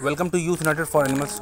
Welcome to Youth United for Animals.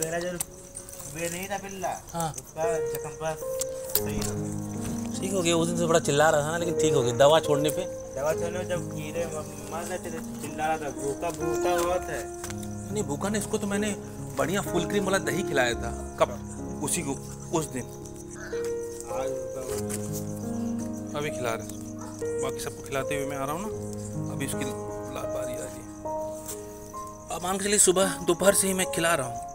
मेरा जो वे नहीं था पिल्ला हाँ। उसका जख्म पर सही ठीक हो गया उस दिन से बड़ा चिल्ला रहा था ना लेकिन ठीक हो गया दवा छोड़ने पे। दवा चलो जब रहे थे तो चिल्ला रहा था भूखा भूखा बहुत है। नहीं भूखा ने इसको तो मैंने बढ़िया फुल क्रीम वाला दही खिलाया था कब? उसी को उस दिन। आज अभी खिला रहे बाकी सबको खिलाते हुए मैं आ रहा हूँ ना अभी उसकी ला बारी आ रही है। अब मान के चलिए सुबह दोपहर से ही मैं खिला रहा हूँ।